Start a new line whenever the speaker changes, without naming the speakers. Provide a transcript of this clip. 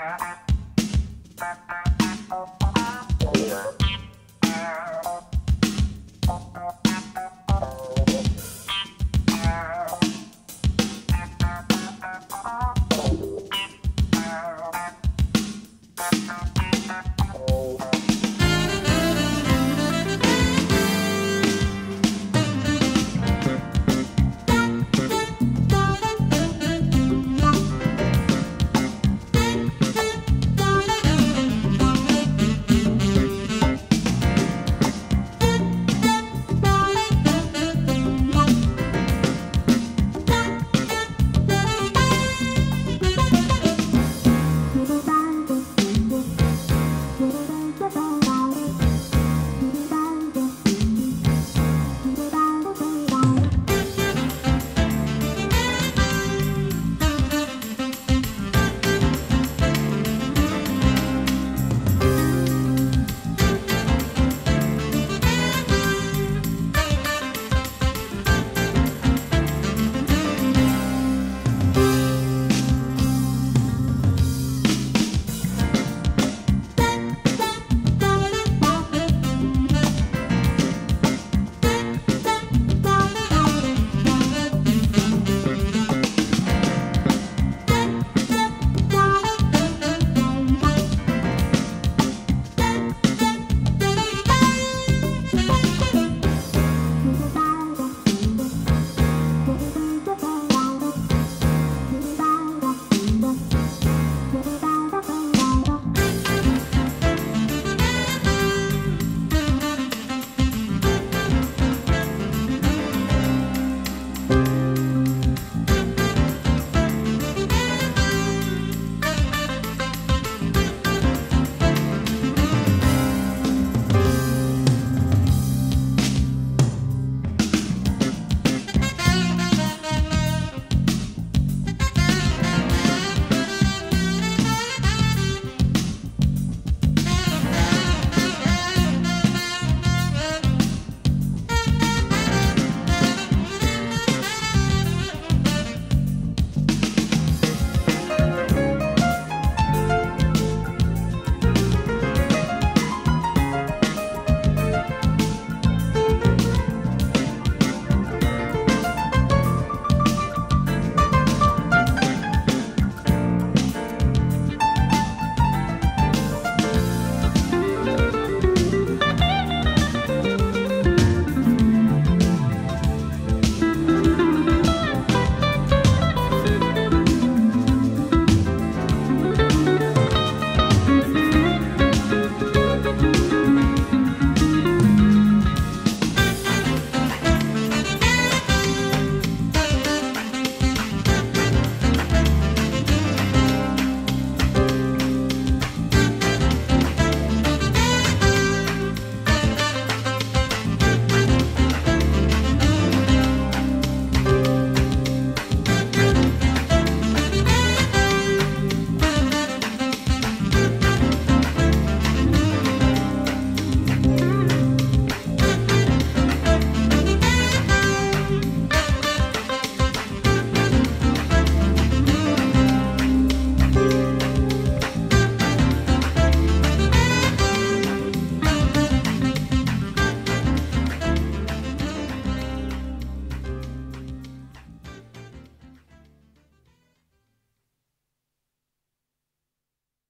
Yeah.